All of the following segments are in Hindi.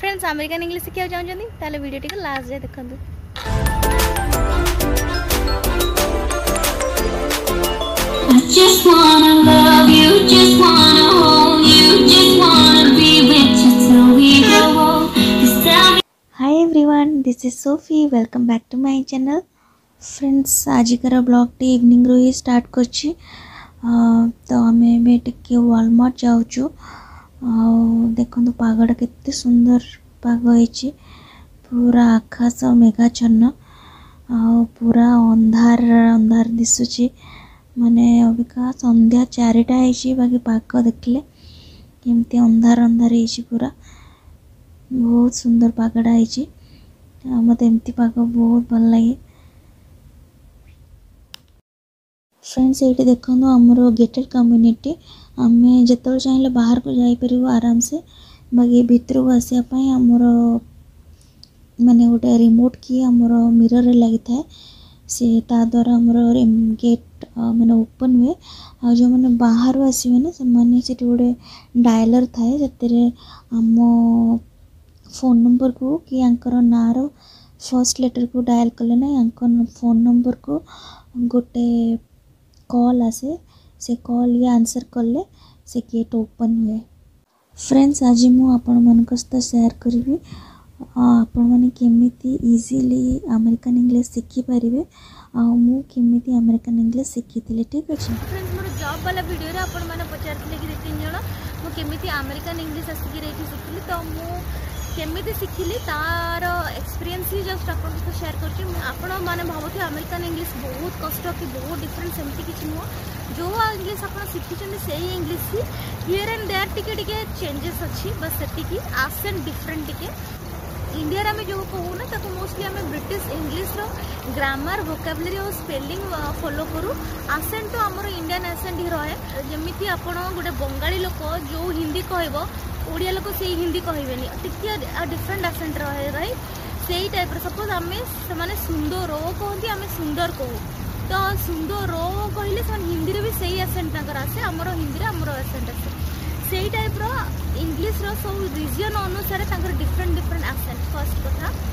फ्रेंड्स आमेरिकान इंग्लीश शिखा चाहते भिडियो टी लास्ट जाए देखते hi everyone this is Sophie welcome back to my channel friends आजिकार blog टी इवनिंग रु ही स्टार्ट करछि तो हमें टिके वालमार्ट जाऊँ ଆଉ ଦେଖନ୍ତୁ ପାଗଟା କେତେ ସୁନ୍ଦର ପାଗ ହେଇଛି ପୁରା ଆକାଶ ମେଘାଚ୍ଛନ୍ନ ଆଉ ପୁରା ଅନ୍ଧାର ଅନ୍ଧାର ଦିଶୁଛି ମାନେ ଅବିକା ସନ୍ଧ୍ୟା ଚାରିଟା ହେଇଛି ବାକି ପାଗ ଦେଖିଲେ କେମିତି ଅନ୍ଧାର ଅନ୍ଧାର ହେଇଛି ପୁରା ବହୁତ ସୁନ୍ଦର ପାଗଟା ହେଇଛି ମୋତେ ଏମିତି ପାଗ ବହୁତ ଭଲ ଲାଗେ फ्रेंड्स ये देखो आमर गेटेड कम्युनिटी आम जो चाहिए बाहर को जापर आराम से बाकी भितर को आसपाई आमर मान गोटे रिमोट कि आम मिरर लगी था द्वारा आम गेट मैं ओपन हुए आ जो मैंने बाहर आसवे ना से गोटे डायलर थाए से आम फोन नंबर को कि नार फर्स्ट लेटर को डायल कले फोन नंबर को गोटे कल आसे से कल ये आंसर कले से गेट ओपन हुए फ्रेंड्स आज मुझे सेयार करी आपण मैंने केमी इजिली आमेरिकन इंग्लीश शिखिपर आमती आमेरिकन इंग्लीश शिखी थी ठीक अच्छे फ्रेंड्स मोर जब वाला भिडियो आप पचारे कि दु तीन जन मुझे आमेरिकन इंग्लीश आसिक কেমিতি শিখিলি তার এক্সপিরিয়েন্স হি জস্ট আপনার সাথে সেয়ার করছি আপনার মানে ভাবুথে আমেরিকান ইংলিশ বহুত কষ্ট কি বহু ডিফরেন্স সেমতি কিছু নুহ যে ইংলিশ আপনার শিখিছেন সেই ইংলিশ হি হিয়ার আন্ড দেয়ার টিকে টিকে চেঞ্জেস অছি বাস সেটিকি আসেন্ট ডিফরেন্ট টিকে ইন্ডিয়ার আমি যোগ কু না তাকে মোস্টলি আমি ব্রিটিশ ইংলিশর গ্রামার ভোকাবুলারি ও স্পেলিং ফলো করু আসেন্ট তো আমার ইন্ডিয়ান আসেন্ট হি রহে যেমি আপনার গোটে বঙ্গাড়ি লোক যে হিন্দি কহব ओडिया लोक से हिंदी कह डिफरेन्ट आसेंट रही से ही टाइप सपोज आम से सुंदर रो कहते आम सुंदर कहू तो सुंदर रो कहले हिंदी भी सही ही आसेंट तक आसे आम हिंदी आम आसेंट आसे से ही टाइप रंग्लीश्र सब रिजन अनुसार डिफरेन्ट डिफरेन्ट आसेंट फर्स्ट कथ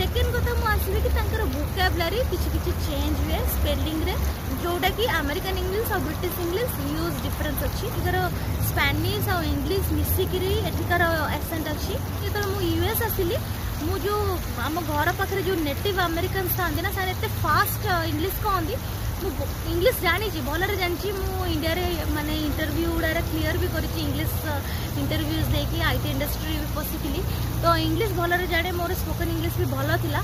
सेकेंड कथ मुझे आसमी कि भोकाबलारी किसी किसी हुए स्पेली మనకి అమెరికన్ ఇంగ్లీష్ ఆ బ్రిటిష్ ఇంగ్లీష్ యూజ్ డిఫరెన్స్ వచ్చి ఇక్కడ స్పానిష్ ఆ ఇంగ్లీష్ ମିଶିକିରି ଏଠିକାର ଆକ୍ସେଣ୍ଟ ଅଛି ଯେତେବେଳେ ମୁଁ ୟୁ ଏସ୍ ଆସିଲି ମୁଁ ଯେଉଁ ଆମ ଘର ପାଖରେ ଯେଉଁ ନେଟିଭ୍ ଆମେରିକାନ୍ସ ଥାଆନ୍ତି ନା ସେମାନେ ଏତେ ଫାଷ୍ଟ ଇଂଲିଶ କହନ୍ତି ମୁଁ ଇଂଲିଶ ଜାଣିଛି ଭଲରେ ଜାଣିଛି ମୁଁ ଇଣ୍ଡିଆରେ ମାନେ ଇଣ୍ଟରଭ୍ୟୁ ଗୁଡ଼ାରେ କ୍ଲିଅର ବି କରିଛି ଇଂଲିଶ ଇଣ୍ଟରଭ୍ୟୁଜ ଦେଇକି ଆଇ ଟି ଇଣ୍ଡଷ୍ଟ୍ରି ବି ପଶିଥିଲି ତ ଇଂଲିଶ ଭଲରେ ଜାଣେ ମୋର ସ୍ପୋକନ୍ ଇଂଲିଶ ବି ଭଲ ଥିଲା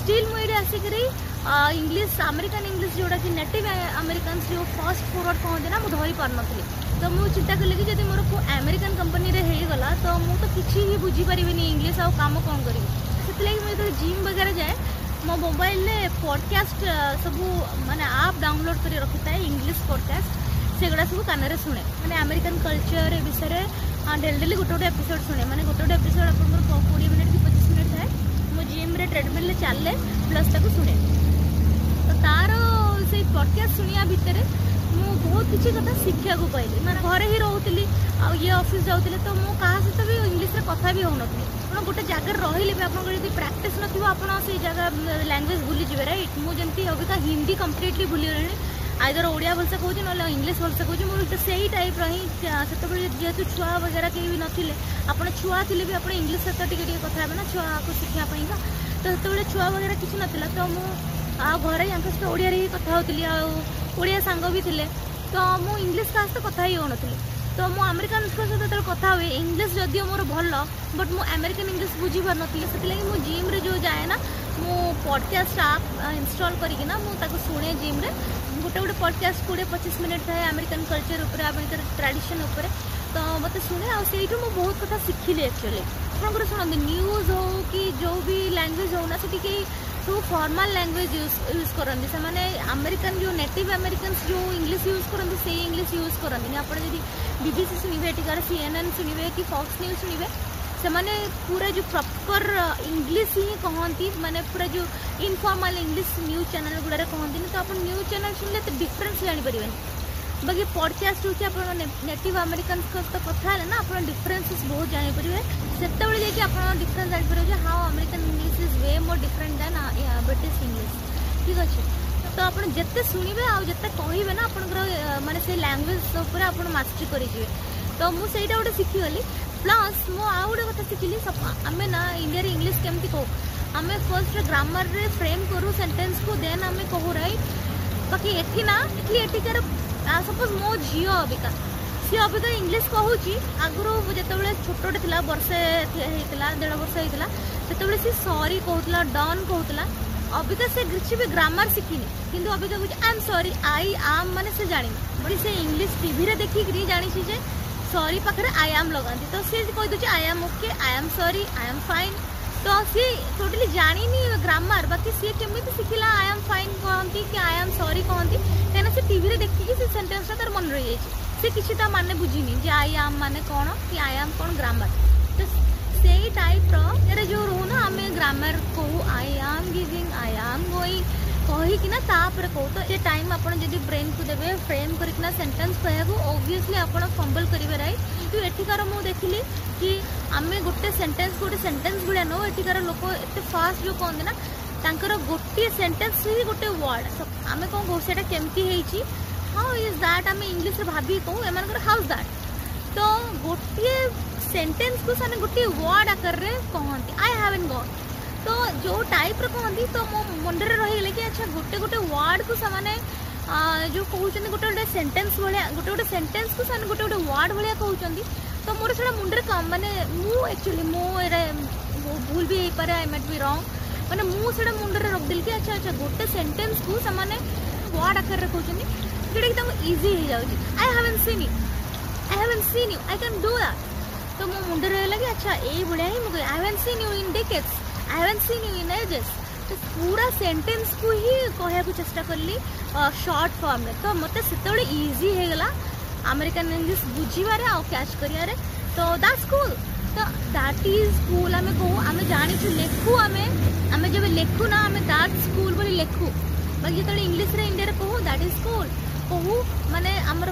ଷ୍ଟିଲ୍ ମୁଁ ଏଇଠି ଆସିକରି इंग्लीश आमेरिकान इंग्लीश जोड़ा कि नेट आमेरिकान जो फास्ट फरवर्ड कौन ना मुझे धरी पार नी तो मुझे चिंता कली कि मोर को आमेरिकान कंपनी होगा तो मुझे तो किसी ही बुझीपरिनी इंग्लीश आउ कम कौन कर जिम वगैरह जाए मो मोबाइल में पडकास्ट सब मानने आप डाउनलोड कर रखि था इंग्लीश पडकास्ट से गुड़ा सब कान में शुणे मैंने आमेरिकान कलचर विषय में डेली डेली गोटे गोटे एपिसोड शुणे मैंने गोटे गोटे एपिसोड आप कोड़े मिनिट कि पचीस मिनिट थाए मो जिम्रे ट्रेडमिले चले प्लस शुणे तो तार से पडकास्ट शुणा भितर मु बहुत किसी कथा शिखा को पाइली मैं घरे ही रोली आए अफिस् जाऊँ तो मुझ सहित भी इंग्लीश कथा भी हो नी गोटे जगार रही आपकी प्राक्ट न जगह लांगुएज भूली रईट मुझे अबिका हिंदी कम्प्लीटली भूल गली आईर ओडिया भलसे कहूँ ना इंग्लीश भलसे कहूँ मुझे से ही टाइप हिं से जीत छुआ वगैरह कहीं भी नीले आपड़ छुआ थी भी आपड़ा इंग्लीश सहित कथा ना छुआ को शिखापी का तो से छुआ वगैरह किसी ना तो मुझे घरे यहाँ ओडिया आड़िया सांग भी थे तो मुझ इंग्लीश क्लास तो कथी हो नी तो मुझे आमेरिकान सहित जो कथा हुए इंग्लीश जदि मोर भल बट मुझ आमेरिकान इंग्लीश बुझीपार नी से मुझे जिम्रे जो जाए ना मुझे पडकास्ट आप इनस्टल करना मुझे शुणे जिम्रे गोटे गोटे पडकास्ट कोड़े पचीस मिनिट थाए आमेरिकान कलचर उपर आमेरिकान ट्राडिशन उपर तो मत शुणे आई मुझे बहुत कथा शिखिली एक्चुअली आप शुणी न्यूज हो कि जो भी लांगुएज हो ना से ସବୁ ଫର୍ମାଲ୍ ଲାଙ୍ଗୁଏଜ୍ ୟୁଜ୍ ୟୁଜ୍ କରନ୍ତି ସେମାନେ ଆମେରିକାନ୍ ଯେଉଁ ନେଟିଭ୍ ଆମେରିକାନ୍ସ ଯେଉଁ ଇଂଲିଶ ୟୁଜ୍ କରନ୍ତି ସେଇ ଇଂଲିଶ ୟୁଜ୍ କରନ୍ତିନି ଆପଣ ଯଦି ବିବିସି ଶୁଣିବେ ଏଠିକାର ସି ଏନ୍ ଏନ୍ ଶୁଣିବେ କି ଫକ୍ସ ନ୍ୟୁଜ୍ ଶୁଣିବେ ସେମାନେ ପୁରା ଯେଉଁ ପ୍ରପର୍ ଇଂଲିଶ ହିଁ କହନ୍ତି ମାନେ ପୁରା ଯେଉଁ ଇନଫର୍ମାଲ୍ ଇଂଲିଶ ନ୍ୟୁଜ୍ ଚ୍ୟାନେଲ୍ ଗୁଡ଼ାରେ କହନ୍ତିନି ତ ଆପଣ ନ୍ୟୁଜ୍ ଚ୍ୟାନେଲ୍ ଶୁଣିଲେ ଏତେ ଡିଫରେନ୍ସ ଜାଣିପାରିବେନି बाकी पडकास्ट हूँ आप नेटिव आमेरिकान सहित कथा ना आप डिफरेन्सेस बहुत जापरेंगे से difference जानपरेंगे how American English is way more different than British English ठीक अच्छे तो आप जिते शुणे आते कह आप मैंने से लांगुएज मास्टरी करेंगे तो मुझे गोटे शिखीगली प्लस मुझे कथा शिखिली सब आम ना इंडिया इंग्लीश केमती कहू आम फर्स्ट ग्रामर में फ्रेम करूँ सेन्टेन्स को देन आम कहू रही बाकी ना ये ସପୋଜ୍ ମୋ ଝିଅ ଅବିକା ସିଏ ଅବିକା ଇଂଲିଶ କହୁଛି ଆଗରୁ ଯେତେବେଳେ ଛୋଟଟେ ଥିଲା ବର୍ଷେ ହେଇଥିଲା ଦେଢ଼ ବର୍ଷ ହେଇଥିଲା ସେତେବେଳେ ସିଏ ସରି କହୁଥିଲା ଡନ୍ କହୁଥିଲା ଅବିକା ସେ କିଛି ବି ଗ୍ରାମାର ଶିଖିନି କିନ୍ତୁ ଅବିକା କହୁଛି I am sorry I am ମାନେ ସେ ଜାଣିନି ବୋଲି ସେ ଇଂଲିଶ ଟିଭିରେ ଦେଖିକିରି ଜାଣିଛି ଯେ ସରି ପାଖରେ ଆଇ ଆମ୍ ଲଗାନ୍ତି ତ ସିଏ କହିଦେଉଛି I am okay I am sorry I am fine तो सी टोटली जानी ग्रामर बाकी सी केमी शिखिला आई एम फाइन कहते कि आई एम सरी कहते कहीं टीवी देखिकी से सेन्टेन्सटा तर मन रही जाइए से किसी मैंने बुझी जे आई आम मान कौन कि आई आम कौन ग्रामर तो से टाइप रो रोना आम ग्रामर कहू आई आम गिविंग आई आम गोई कहीकिना तापर कहू तो ये टाइम आपड़ जब ब्रेन को देवे फ्रेम करना सेन्टेन्स कहियाली आपड़ फंबल कर राइट कि एठिकार मुझ देखिली कि आम गोटे सेन्टेन्स गोटे सेन्टेन्स भाया नौ एठिकार लोक एत फास्ट जो कहते ना तर गोटे सेन्टेन्स ही गोटे वार्ड आम कौन कहू से कमी हाउ इज दैट आम इंग्लीश भाभी कहूँ एम हाउ दैट तो गोटे सेन्टेन्स को गोटे वार्ड आकर कहते आई हाव एन गट जो टाइप कहती तो मो मन रहीगले कि अच्छा गोटे गोटे वार्ड को से जो कहते गोटे गोटे सेन्टेन्स भाया गोटे गोटे सेन्टेन्स को से गोटे गोटे वार्ड भाया कहते तो मोर से मुंडे मैंने मुक्चुअली मो भूल भी हो पाए आई मेट भी रंग मैंने मुझे मुंडे रखिदेली कि अच्छा अच्छा गोटे सेन्टेन्स को से वार्ड आकार में कौन जोटा कि इजी हो जाए I haven't seen you I haven't seen you I can do that तो मो तो मुंडे रही कि अच्छा यही भाया ही मुझे I haven't seen you in decades I have seen images तो पूरा सेन्टेन्स को ही कहवाक चेस्टा कली सर्ट फर्म्रे तो मत से इजी होगा आमेरिकान इंग्लीश बुझे आ कर तो दैट्स कूल तो दैट इज स्कूल आम कहू आम जानू लेखु आम आम जब लेखु ना आम दैट स्कूल बोली लेखु बाकी जो इंग्लीश इंडिया कहू दैट इज स्कूल कहू मानने आमर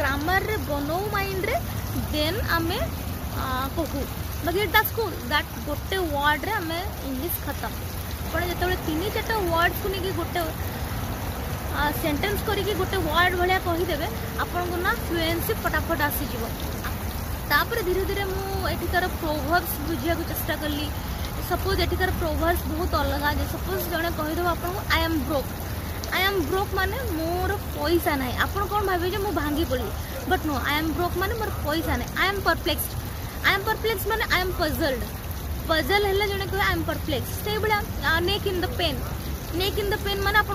ग्रामर बनाऊ माइंड रे देन आम कहू बाकी देखो दैट गोटे वार्ड रे हमें इंग्लिश खत्म पर जो तीन चार वार्ड को लेकिन गोटे सेन्टेन्स कर गोटे वार्ड भाया कहीदेवे आपण को ना फ्लुएन्सी फटाफट आसीजर धीरे धीरे मुझार प्रोभर्स बुझाक चेस्टा कली सपोज एटिकार प्रोभर्स बहुत अलग जे सपोज जड़े कहीदेव आप I am broke I am broke man more पैसा ना आप कौन मुझे भांगी पड़ी but no I am broke man more पैसा ना I am perplexed I am perplex मैंने आई एम पजल्ड पजल है जो कह आई एम परप्लेक्स से neck in the pain neck in the pain मैंने आप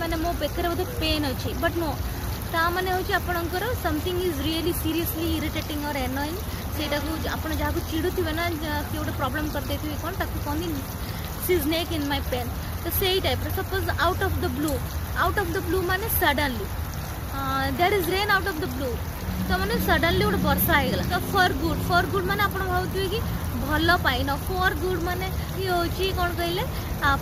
मैंने मो बेक बोध पेन अच्छे बट नो ता मैंने हूँ something is really seriously irritating और एनोईंग से आपड़ जहाँ चिड़ू थे ना कि गोटे प्रोब्लम करदे थी कौन तक कहनी सी is neck in my pain तो से type suppose out of the blue out of the blue मैंने suddenly there is rain out of the blue तो मैंने सडनली गोटे बर्षा हो गला तो फर गुड फर गुड मैंने आप भावे कि भल पाइन फर गुड मानने कौन कहले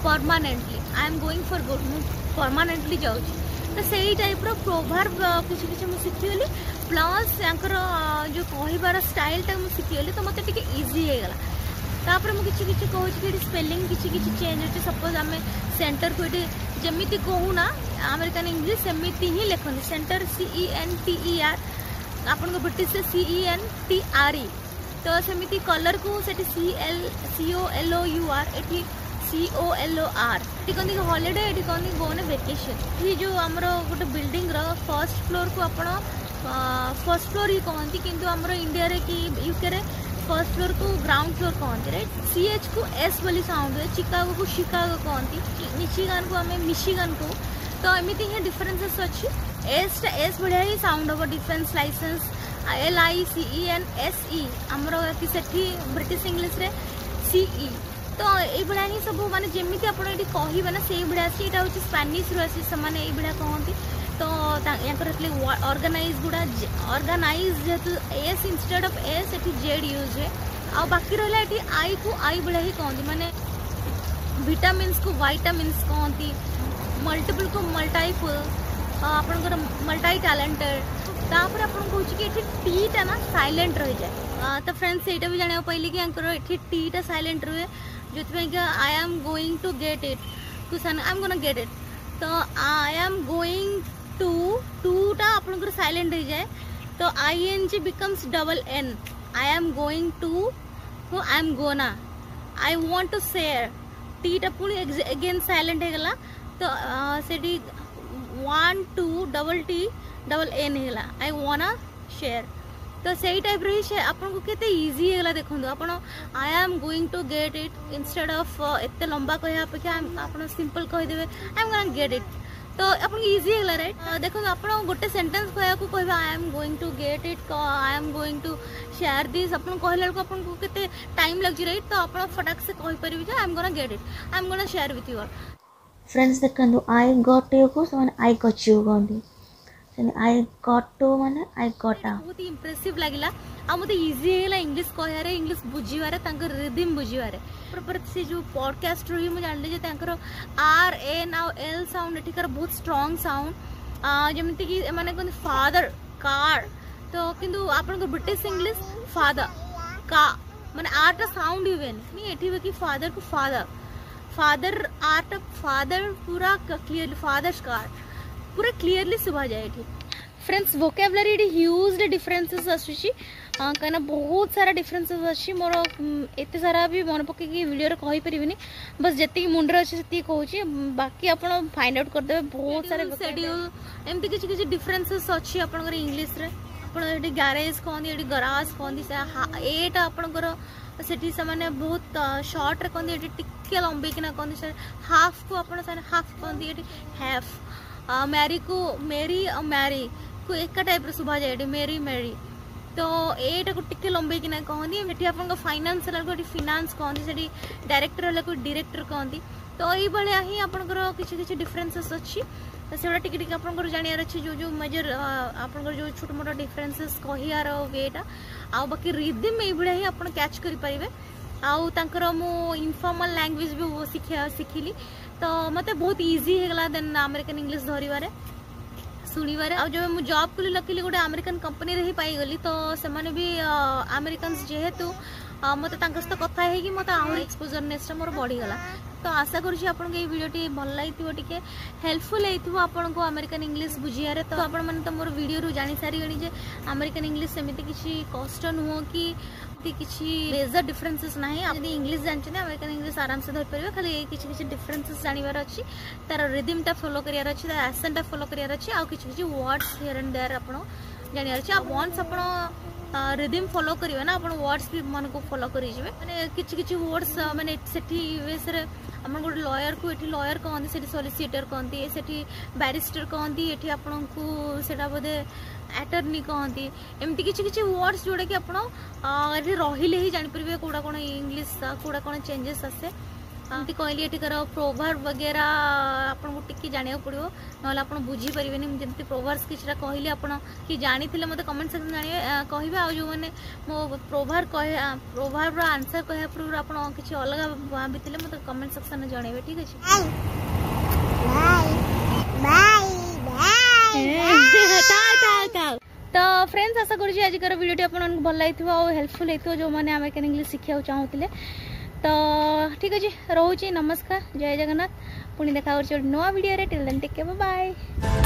permanently I am going for good मुझानेंटली जा तो से टाइप रोभार किसी किसी मुझे शिखीगली प्लस या जो कहार स्टाइलटा मुझे शिखीगली तो मत इजी हो गला तापर मुझे किसी कहूँ कि स्पेलींग किसी किसी चेंज होती सपोज आम सेन्टर को ये जमी कहूना आमेरिकान इंग्लीश सेमती ही लिखते centre C E N T R आप ब्रिटिश से C N T R E तो सेमती कलर को C L C O L U R ये सीओ एल आर ये कहते हैं हलीडे ये कहते हैं वेकेशन ये जो आम गोटे बिल्डिंग रस्ट फ्लोर को आप फर्स्ट फ्लोर ही कहते कि आम इंडिया कि यूके फर्स्ट फ्लोर को ग्राउंड फ्लोर कहते रईट सी एच को एस बोली साउंड हुए चिकागो को शिकागो कहते मिशिगान को आम मिशिगान को तो एमती तो ही डिफरेन्सेस अच्छी एसटा एस भाई ही साउंड हम defence licence L I C N S E आमर से ब्रिट इंग्लीश सीई तो यहाँ ही सब मानते जमी आप कह भाया स्पानिश्रु आने कहते तो अर्गानाइज गुड़ा अर्गानाइज जेहतु एस इनस्टेड अफ एस ये जेड यूज हुए आउ बाकी रहा आई को आई भाया ही कहते मानने भिटामिन्स को वाइटामिन्स कहती मल्टीपल को मल्टाइप आप मल्टाई टैलेंटेड तापर आपटा ना सैलेंट रही तो तो तो जाए तो फ्रेंड्स यही भी जाना पाइली किटा सैलेंट रुए जो I am going to get it to sum I am gonna get it तो आई आम गोइंग टू टूटा आप सैलेंट रही जाए तो I N G becomes double N I am going to to I am gonna I want to share theta पुणी अगेन सैलेंट होगा तो सेठी want to double T double N ହେଇଗଲା ଆଇ ୱାନ୍ ସେୟାର ତ ସେଇ ଟାଇପ୍ର ହିଁ ଆପଣଙ୍କୁ କେତେ ଇଜି ହେଇଗଲା ଦେଖନ୍ତୁ ଆପଣ I am going to get it instead of ଏତେ ଲମ୍ବା କହିବା ଅପେକ୍ଷା ଆପଣ ସିମ୍ପଲ୍ କହିଦେବେ I am gonna get it ତ ଆପଣଙ୍କୁ ଇଜି ହେଇଗଲା ରାଇଟ୍ ଦେଖନ୍ତୁ ଆପଣ ଗୋଟେ ସେଣ୍ଟେନ୍ସ କହିବାକୁ କହିବେ I am going to get it I am going to share this ଆପଣ କହିଲା ବେଳକୁ ଆପଣଙ୍କୁ କେତେ ଟାଇମ୍ ଲାଗୁଛି ରାଇଟ୍ ତ ଆପଣ ଫଟାକ୍ ସେ କହିପାରିବେ ଯେ I am gonna get it I am gonna share with your friends I got you को आई गच यू कहते आई गट टू मैंने आई गट बहुत इंप्रेसिव लगला आ मत इजी होगा इंग्लीश कह रहे इंग्लीश बुझे रिदिम बुझे से जो पडकास्ट रही मुझे जान ली आर एन आउ एल साउंड एठिकार बहुत स्ट्रंग साउंड जमीती कि मैंने कहते फादर कार तो, तो कि आप ब्रिट इंग्लीश फादर का मैंने आर टा साउंड हुए ये भी कि फादर को father father art of father पूरा क्लियर फादर्स का आर्ट पूरा क्लियरली सुबह जाएगी फ्रेंड्स वोकेबुलरी ह्यूज डिफरेन्सेस आसूसी କାହିଁକିନା ବହୁତ ସାରା ଡିଫରେନ୍ସେସ୍ ଅଛି ମୋର ଏତେ ସାରା ବି ମନେ ପକାଇକି ଭିଡ଼ିଓରେ କହିପାରିବିନି ବସ୍ ଯେତିକି ମୁଣ୍ଡରେ ଅଛି ସେତିକି କହୁଛି ବାକି ଆପଣ ଫାଇଣ୍ଡ ଆଉଟ୍ କରିଦେବେ ବହୁତ ସାରା ସେଡ୍ୟୁଲ୍ ଏମିତି କିଛି କିଛି ଡିଫରେନ୍ସେସ୍ ଅଛି ଆପଣଙ୍କର ଇଂଲିଶରେ ଆପଣ ଏଠି ଗ୍ୟାରେଜ୍ କହନ୍ତି ଏଠି ଗରାଜ୍ କହନ୍ତି ଏଇଟା ଆପଣଙ୍କର ସେଠି ସେମାନେ ବହୁତ ସର୍ଟରେ କହନ୍ତି ଏଠି ଟିକେ ଲମ୍ବେଇକିନା କହନ୍ତି ସେ ହାଫ୍କୁ ଆପଣ ସେମାନେ ହାଫ୍ କହନ୍ତି ଏଠି ହାଫ୍ ମ୍ୟାରିକୁ ମେରି ଆଉ ମ୍ୟାରିକୁ ଏକା ଟାଇପ୍ର ଶୁଭାଯାଏ ଏଠି ମେରି ମେରି ତ ଏଇଟାକୁ ଟିକେ ଲମ୍ବେଇକିନା କହନ୍ତି ଏଠି ଆପଣଙ୍କ ଫାଇନାନ୍ସ ହେଲାକୁ ଏଠି ଫିନାନ୍ସ କହନ୍ତି ସେଠି ଡାଇରେକ୍ଟର ହେଲାକୁ ଡିରେକ୍ଟର କହନ୍ତି ତ ଏଇଭଳିଆ ହିଁ ଆପଣଙ୍କର କିଛି କିଛି ଡିଫରେନ୍ସେସ୍ ଅଛି तो से आप जानार अच्छे जो जो मेजर आप जो छोटमोट डिफरेन्सेस कहार वेटा आउ बाकी रिदिम ये आप कैच करेंगे आउर इनफर्माल लांगुएज भी शिखिली तो मत बहुत इजी होगा देन आमेरिकन इंग्लीश धरवे शुणवार जब मुझे जब कली लकली गोटे आमेरिकन कंपनी रही पाईगली तो से आमेरिकन जेहेतु ମୋତେ ତାଙ୍କ ସହିତ କଥା ହେଇକି ମୋତେ ଆହୁରି ଏକ୍ସପୋଜରନେସ୍ଟା ମୋର ବଢ଼ିଗଲା ତ ଆଶା କରୁଛି ଆପଣଙ୍କୁ ଏଇ ଭିଡ଼ିଓଟି ଭଲ ଲାଗିଥିବ ଟିକେ ହେଲ୍ପଫୁଲ୍ ହେଇଥିବ ଆପଣଙ୍କୁ ଆମେରିକାନ୍ ଇଂଲିଶ ବୁଝିବାରେ ତ ଆପଣମାନେ ତ ମୋର ଭିଡ଼ିଓରୁ ଜାଣିସାରିବେଣି ଯେ ଆମେରିକାନ୍ ଇଂଲିଶ ସେମିତି କିଛି କଷ୍ଟ ନୁହଁ କି କିଛି ମେଜର୍ ଡିଫରେନ୍ସେସ୍ ନାହିଁ ଯଦି ଇଂଲିଶ ଜାଣିଛନ୍ତି ଆମେରିକାନ୍ ଇଂଲିଶ ଆରାମସେ ଧରିପାରିବେ ଖାଲି ଏଇ କିଛି କିଛି ଡିଫରେନ୍ସେସ୍ ଜାଣିବାର ଅଛି ତାର ରିଦିମ୍ଟା ଫଲୋ କରିବାର ଅଛି ତାର ଆସେଣ୍ଟଟା ଫଲୋ କରିବାର ଅଛି ଆଉ କିଛି କିଛି ୱାର୍ଡ଼ସ୍ ହିୟର୍ ଆଣ୍ଡ ଦେୟାର ଆପଣ ଜାଣିବାର ଅଛି ଆଉ ୱାନ୍ସ ଆପଣ ରିଦିମ୍ ଫଲୋ କରିବେ ନା ଆପଣ ୱାର୍ଡ଼ସ୍ ବି ମାନଙ୍କୁ ଫଲୋ କରିଯିବେ ମାନେ କିଛି କିଛି ୱାର୍ଡ଼ସ୍ ମାନେ ସେଠି ୟୁଏସ୍ରେ ଆପଣ ଗୋଟେ ଲୟର୍କୁ ଏଠି ଲୟର୍ କହନ୍ତି ସେଠି ସଲିସିଟର୍ କହନ୍ତି ସେଠି ବ୍ୟାରିଷ୍ଟର୍ କହନ୍ତି ଏଠି ଆପଣଙ୍କୁ ସେଟା ବୋଧେ ଆଟର୍ନି କହନ୍ତି ଏମିତି କିଛି କିଛି ୱାର୍ଡ଼ସ୍ ଯେଉଁଟାକି ଆପଣ ଏଠି ରହିଲେ ହିଁ ଜାଣିପାରିବେ କେଉଁଟା କ'ଣ ଇଂଲିଶ କେଉଁଟା କ'ଣ ଚେଞ୍ଜେସ୍ ଆସେ ᱛᱤᱠᱤ ᱠᱚᱭᱞᱤᱴᱤ কৰাও প্রভাৰ বগেৰা আপোনক টিকি জানিব পৰিব নহলে আপোন বুজি পৰিবেনি যেতিয়া প্রভাৰস কিছৰা কহিলে আপোন কি জানি থিলে মই ত কমেন্ট সেকশন জানিব কহিবা আৰু যো মানে মই প্রভাৰ কহে প্রভাৰৰ আনসার কহে আৰু আপোন কিছ অলগা বা বিtile মই ত কমেন্ট সেকশনত জানিব ঠিক আছে বাই বাই বাই টা টা কা তো ফ্ৰেণ্ডছ asa kurji আজিৰ ভিডিওটি আপোনাক ভাল লাগি থো আৰু হেল্পফুল লাগি থো যো মানে আমে কেন ইংলিছ শিকি চাওঁতেলে ତ ଠିକ୍ ଅଛି ରହୁଛି ନମସ୍କାର ଜୟ ଜଗନ୍ନାଥ ପୁଣି ଦେଖା କରୁଛି ଗୋଟେ ନୂଆ ଭିଡ଼ିଓରେ ଟିଲ୍ ଦେନ୍ ଟିକେ ବାଏ